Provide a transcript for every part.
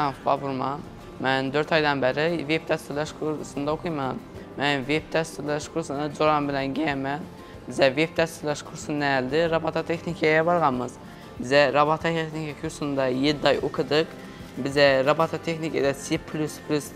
Mən Vurman. Mən 4 aydan bəri VIP dəstəkləş kursunda oxuyuram. Mən VIP dəstəkləş kursuna coran bilən geyəmən. Bizə VIP dəstəkləş kursu nəldi? Rabata texnikaya varğanmız. Bizə rabata texnika kursunda 7 ay oxuduk. Bizə rabata texnikada C++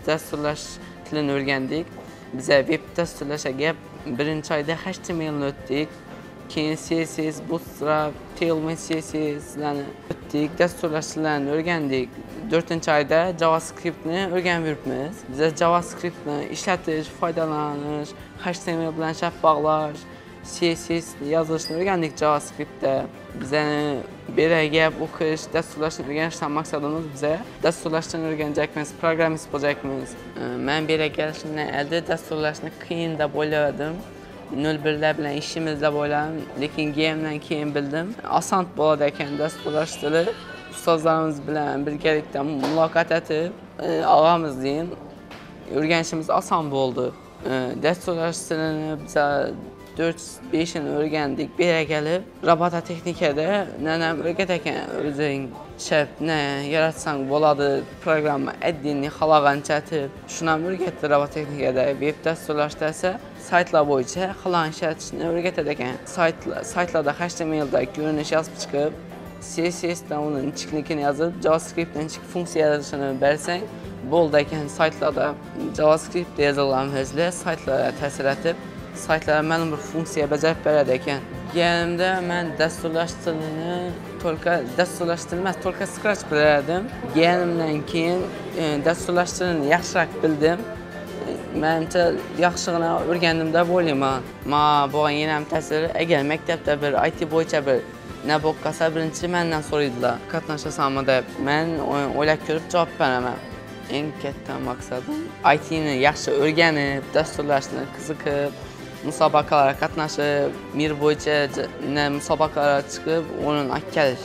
dəstəkləş tilini öyrəndik. Bizə VIP dəstəkləşə gəlib birinci ayda HTML-ni ötdük. Keyin CSS, Bootstrap, Tailwind CSS-lərini ötdük, dəstürləşdirmələrini öyrəndik. 4-cü ayda JavaScript-ni öyrənibmiz. Bizə JavaScript-ni işlətiş, faydalanış, HTML bilan şərt bağlar, CSS yazılışını öyrəndik JavaScript-də. Bizə belə gəlib oxuş, dəstürləşdirmə öyrənişdən məqsədimiz bizə dəstürləşdirmə öyrənəcəkmiz, proqramist olacaqmiz. Mən belə gəlişimdən əldə dəstürləşdirmə qiyin də boyladım. 01'lər bilən işimizdə boyladım, lekin geyimdən keyin bildim. oson bo'ladi ekan dasturlashtirib, ustozlarimiz bilan birgalikda muloqot etib, og'amiz deyin, o'rganishimiz oson bo'ldi. E, Dasturlashtirishni biza 4-5 yil o'rgandik. Bu kelib, robototexnikada nanam o'rgat ekan, o'zing chap yaratsang bo'ladi, programma addinni xalagancha atib, shuni ham o'rgatdi robototexnikada. veb dasturlashda esa saytlar bo'yicha xalan ishlatishni o'rgatadi ekan. Saytlar saytlarda HTMLda ko'rinish yozib chiqib, CSSdan uni ichikligini yozib, javascript ichki funksiyalarini bersang, bo'ldi ekan saytlarda JavaScript yozilgan hozir saytlarga ta'sir etib, saytlara ma'lum bir funksiya bajarib beradi ekan. Yanimda men dasturlashtirishni только dasturlashtirmas, только Scratch bilardim. Yanimdan keyin e, dasturlash tilini yaxshiroq bildim. Menimcha yaxshigina o'rgandim deb o'ylayman. Ma bu yana ham ta'siri agar maktabda bir IT bo'yicha bir nima bo'lib qolsa birinchi mendan so'raydilar qatnashasanmi deb. Men o'ylab ko'rib javob beraman. Eng katta maqsadim ITni yaxshi o'rganib, dasturlashni qiziqib, musobaqalarga qatnashib, mir bo'yicha musobaqalarga chiqib, o'rin olib.